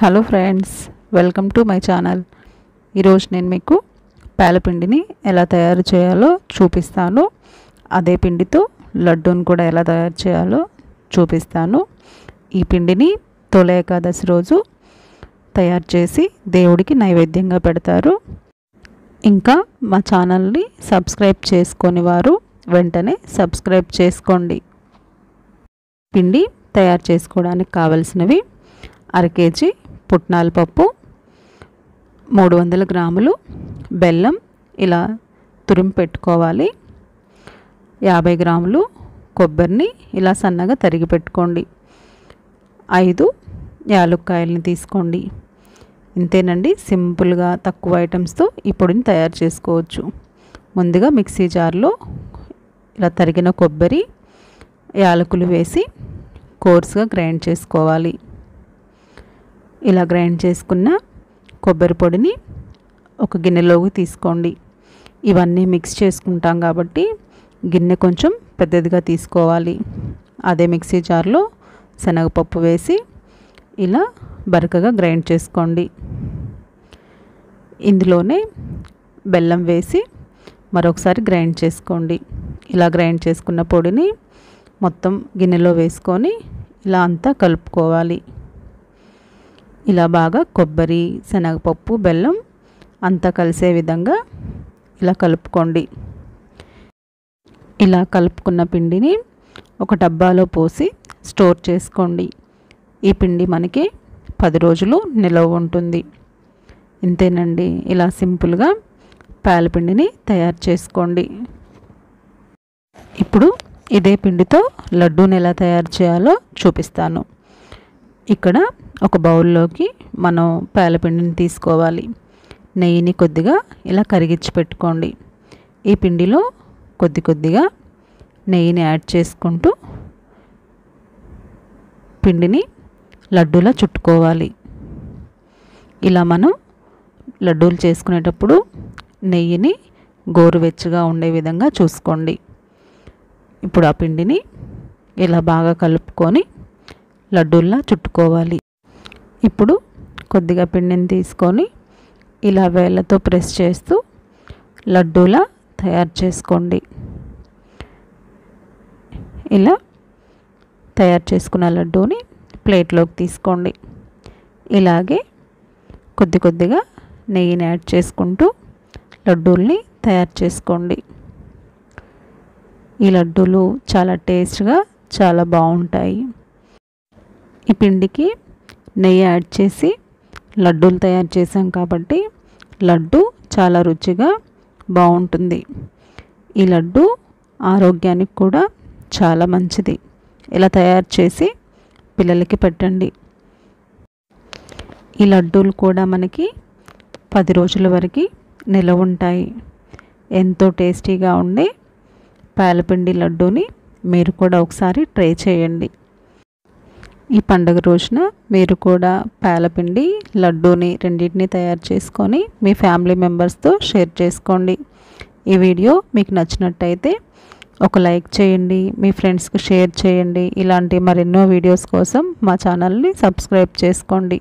Hello friends welcome to my channel ఈరోజు నేను మీకు పేలపిండిని ఎలా తయారు చేయాలో చూపిస్తాను. అదే పిండితో లడ్డూని కూడా ఎలా తయారు చేయాలో చూపిస్తాను. ఈ పిండిని తొలి ఏకాదశి రోజు తయారు చేసి దేవుడికి నైవేద్యంగా పెడతారు. ఇంకా మా ఛానల్ని సబ్స్క్రైబ్ చేసుకొని వారు వెంటనే సబ్స్క్రైబ్ చేసుకోండి. పిండి తయారు చేసుకోవడానికి కావలసినవి అర కేజీ పుట్నాల పప్పు మూడు వందల గ్రాములు బెల్లం ఇలా తురిమి పెట్టుకోవాలి. యాభై గ్రాములు కొబ్బరిని ఇలా సన్నగా తరిగి పెట్టుకోండి. ఐదు యాలుక్కాయలని తీసుకోండి. ఇంతేనండి సింపుల్గా తక్కువ ఐటమ్స్తో ఈ పొడిని తయారు చేసుకోవచ్చు. ముందుగా మిక్సీ జార్లో ఇలా తరిగిన కొబ్బరి యాలకులు వేసి కోర్స్గా గ్రైండ్ చేసుకోవాలి. ఇలా గ్రైండ్ చేసుకున్న కొబ్బరి పొడిని ఒక గిన్నెలోకి తీసుకోండి. ఇవన్నీ మిక్స్ చేసుకుంటాం కాబట్టి గిన్నె కొంచెం పెద్దదిగా తీసుకోవాలి. అదే మిక్సీ జార్లో శనగపప్పు వేసి ఇలా బరకగా గ్రైండ్ చేసుకోండి. ఇందులోనే బెల్లం వేసి మరొకసారి గ్రైండ్ చేసుకోండి. ఇలా గ్రైండ్ చేసుకున్న పొడిని మొత్తం గిన్నెలో వేసుకొని ఇలా అంతా కలుపుకోవాలి. ఇలా బాగా కొబ్బరి శనగపప్పు బెల్లం అంతా కలిసే విధంగా ఇలా కలుపుకోండి. ఇలా కలుపుకున్న పిండిని ఒక డబ్బాలో పోసి స్టోర్ చేసుకోండి. ఈ పిండి మనకి పది రోజులు నిలవ ఉంటుంది. ఇంతేనండి ఇలా సింపుల్గా పాలపిండిని తయారు చేసుకోండి. ఇప్పుడు ఇదే పిండితో లడ్డూని ఎలా తయారు చేయాలో చూపిస్తాను. ఇక్కడ ఒక బౌల్లోకి మనం పేలపిండిని తీసుకోవాలి. నెయ్యిని కొద్దిగా ఇలా కరిగించి పెట్టుకోండి. ఈ పిండిలో కొద్ది కొద్దిగా నెయ్యిని యాడ్ చేసుకుంటూ పిండిని లడ్డూలా చుట్టుకోవాలి. ఇలా మనం లడ్డూలు చేసుకునేటప్పుడు నెయ్యిని గోరువెచ్చగా ఉండే విధంగా చూసుకోండి. ఇప్పుడు ఆ పిండిని ఇలా బాగా కలుపుకొని లడ్డూల్లా చుట్టుకోవాలి. ఇప్పుడు కొద్దిగా పిండిని తీసుకొని ఇలా వేళ్ళతో ప్రెస్ చేస్తూ లడ్డూలా తయారు చేసుకోండి. ఇలా తయారు చేసుకున్న లడ్డూని ప్లేట్లోకి తీసుకోండి. ఇలాగే కొద్ది కొద్దిగా నెయ్యిని యాడ్ చేసుకుంటూ లడ్డూల్ని తయారు చేసుకోండి. ఈ లడ్డూలు చాలా టేస్ట్గా చాలా బాగుంటాయి. ఈ పిండికి నెయ్యి యాడ్ చేసి లడ్డూలు తయారు చేసాం కాబట్టి లడ్డు చాలా రుచిగా బాగుంటుంది. ఈ లడ్డు ఆరోగ్యానికి కూడా చాలా మంచిది. ఇలా తయారు చేసి పిల్లలకి పెట్టండి. ఈ లడ్డూలు కూడా మనకి పది రోజుల వరకు నిలవ ఉంటాయి. ఎంతో టేస్టీగా ఉండే పాలపిండి లడ్డూని మీరు కూడా ఒకసారి ట్రై చేయండి. ఈ పండుగ రోజున మీరు కూడా పాలపిండి లడ్డూని రెండింటిని తయారు చేసుకొని మీ ఫ్యామిలీ మెంబర్స్తో షేర్ చేసుకోండి. ఈ వీడియో మీకు నచ్చినట్టయితే ఒక లైక్ చేయండి మీ ఫ్రెండ్స్కి షేర్ చేయండి. ఇలాంటి మరెన్నో వీడియోస్ కోసం మా ఛానల్ని సబ్స్క్రైబ్ చేసుకోండి.